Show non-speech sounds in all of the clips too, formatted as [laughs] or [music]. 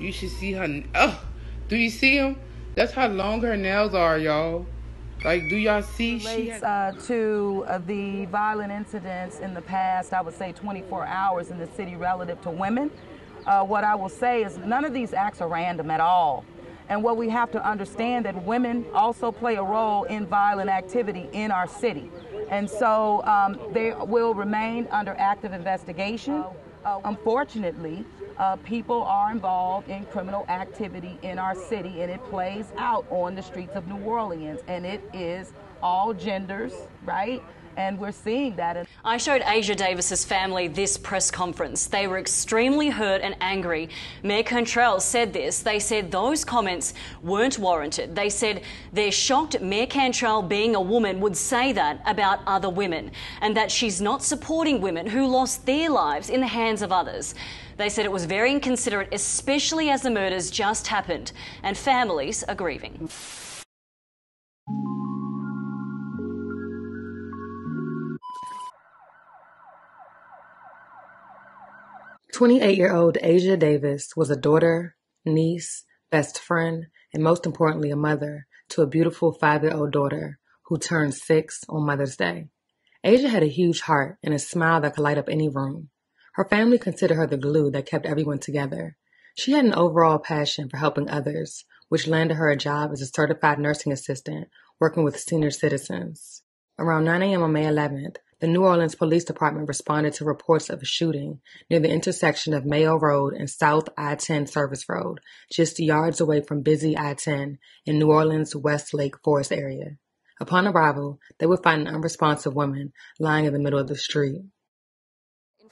You should see her. Oh, do you see them? That's how long her nails are, y'all. Like, do y'all see? Relates uh, to uh, the violent incidents in the past, I would say 24 hours in the city relative to women. Uh, what I will say is none of these acts are random at all. And what we have to understand that women also play a role in violent activity in our city. And so um, they will remain under active investigation. Unfortunately, uh, people are involved in criminal activity in our city, and it plays out on the streets of New Orleans, and it is all genders, right? And we're seeing that. I showed Asia Davis's family this press conference. They were extremely hurt and angry. Mayor Cantrell said this. They said those comments weren't warranted. They said they're shocked Mayor Cantrell, being a woman, would say that about other women and that she's not supporting women who lost their lives in the hands of others. They said it was very inconsiderate, especially as the murders just happened and families are grieving. 28 year old Asia Davis was a daughter, niece, best friend, and most importantly, a mother to a beautiful five year old daughter who turned six on Mother's Day. Asia had a huge heart and a smile that could light up any room. Her family considered her the glue that kept everyone together. She had an overall passion for helping others, which landed her a job as a certified nursing assistant working with senior citizens. Around 9 a.m. on May 11th, the New Orleans Police Department responded to reports of a shooting near the intersection of Mayo Road and South I-10 Service Road, just yards away from busy I-10 in New Orleans' West Lake Forest area. Upon arrival, they would find an unresponsive woman lying in the middle of the street.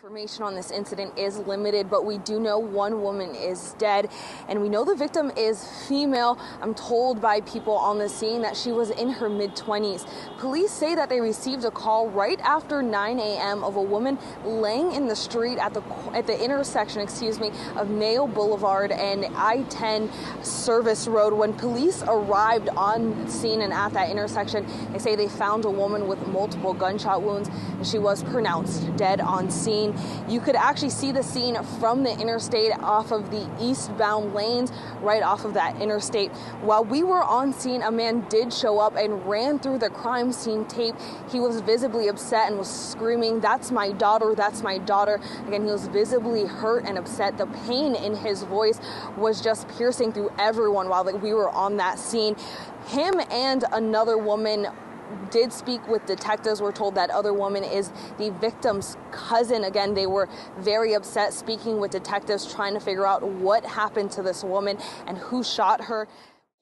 Information on this incident is limited, but we do know one woman is dead, and we know the victim is female. I'm told by people on the scene that she was in her mid 20s. Police say that they received a call right after 9 a.m. of a woman laying in the street at the at the intersection, excuse me, of Mayo Boulevard and I-10 Service Road. When police arrived on scene and at that intersection, they say they found a woman with multiple gunshot wounds, and she was pronounced dead on scene. You could actually see the scene from the interstate off of the eastbound lanes, right off of that interstate. While we were on scene, a man did show up and ran through the crime scene tape. He was visibly upset and was screaming, That's my daughter, that's my daughter. Again, he was visibly hurt and upset. The pain in his voice was just piercing through everyone while we were on that scene. Him and another woman did speak with detectives. We're told that other woman is the victim's cousin. Again, they were very upset speaking with detectives, trying to figure out what happened to this woman and who shot her.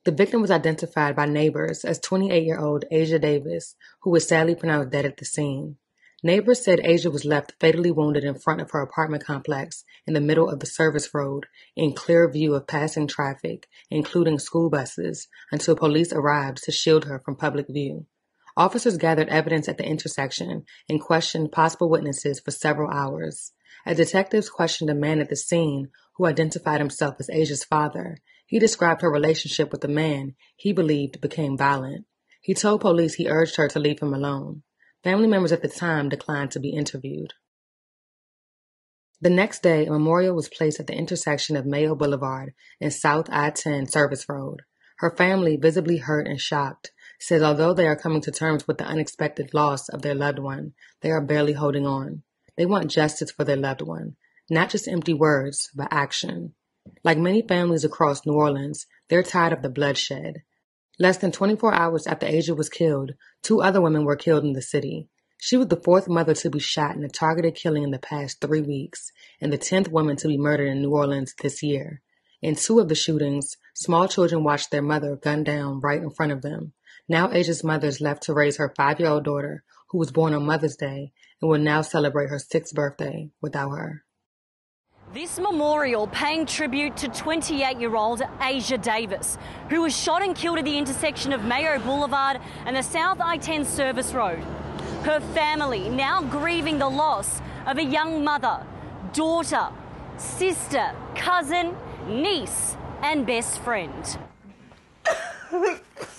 The victim was identified by neighbors as 28 year old Asia Davis, who was sadly pronounced dead at the scene. Neighbors said Asia was left fatally wounded in front of her apartment complex in the middle of the service road in clear view of passing traffic, including school buses, until police arrived to shield her from public view. Officers gathered evidence at the intersection and questioned possible witnesses for several hours. As detectives questioned a man at the scene who identified himself as Asia's father, he described her relationship with the man he believed became violent. He told police he urged her to leave him alone. Family members at the time declined to be interviewed. The next day, a memorial was placed at the intersection of Mayo Boulevard and South I-10 Service Road. Her family, visibly hurt and shocked, says although they are coming to terms with the unexpected loss of their loved one, they are barely holding on. They want justice for their loved one, not just empty words, but action. Like many families across New Orleans, they're tired of the bloodshed. Less than 24 hours after Asia was killed, two other women were killed in the city. She was the fourth mother to be shot in a targeted killing in the past three weeks, and the tenth woman to be murdered in New Orleans this year. In two of the shootings, small children watched their mother gunned down right in front of them. Now Asia's mother is left to raise her five-year-old daughter, who was born on Mother's Day and will now celebrate her sixth birthday without her. This memorial paying tribute to 28 year old Asia Davis, who was shot and killed at the intersection of Mayo Boulevard and the South I 10 service road. Her family now grieving the loss of a young mother, daughter, sister, cousin, niece, and best friend. [laughs]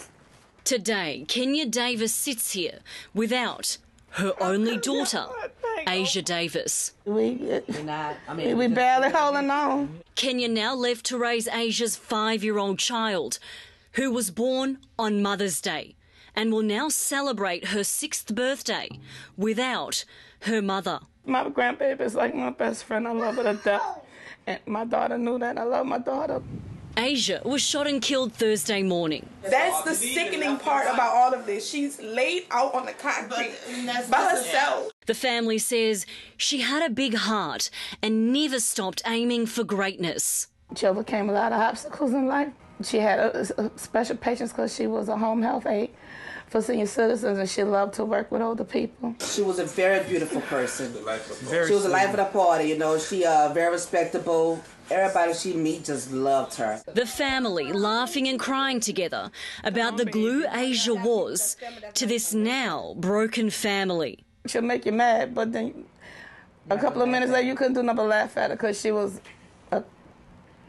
Today, Kenya Davis sits here without her only daughter, Asia Davis. We, I mean, we barely holding on. Kenya now left to raise Asia's five year old child, who was born on Mother's Day and will now celebrate her sixth birthday without her mother. My grandbaby is like my best friend. I love her to death. And my daughter knew that. I love my daughter. Asia was shot and killed Thursday morning. That's the sickening part about all of this. She's laid out on the concrete by herself. The family says she had a big heart and never stopped aiming for greatness. She overcame a lot of obstacles in life. She had a, a special patience because she was a home health aide for senior citizens and she loved to work with older people. She was a very beautiful person. She was the life of the party, you know. She uh very respectable. Everybody she meet just loved her. The family laughing and crying together about the glue Asia was to this now broken family. She'll make you mad, but then a couple of minutes later you couldn't do nothing but laugh at her because she was a,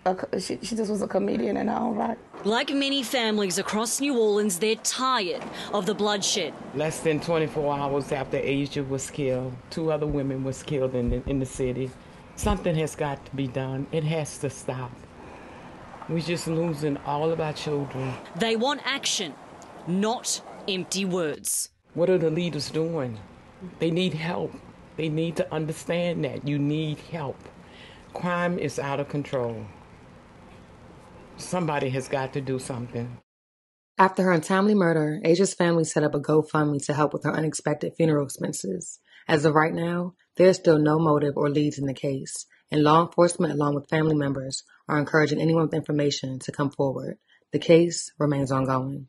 a, she, she just was a comedian in her own right. Like many families across New Orleans, they're tired of the bloodshed. Less than 24 hours after Asia was killed, two other women was killed in the, in the city. Something has got to be done. It has to stop. We're just losing all of our children. They want action, not empty words. What are the leaders doing? They need help. They need to understand that you need help. Crime is out of control. Somebody has got to do something. After her untimely murder, Asia's family set up a GoFundMe to help with her unexpected funeral expenses. As of right now, there is still no motive or leads in the case, and law enforcement, along with family members, are encouraging anyone with information to come forward. The case remains ongoing.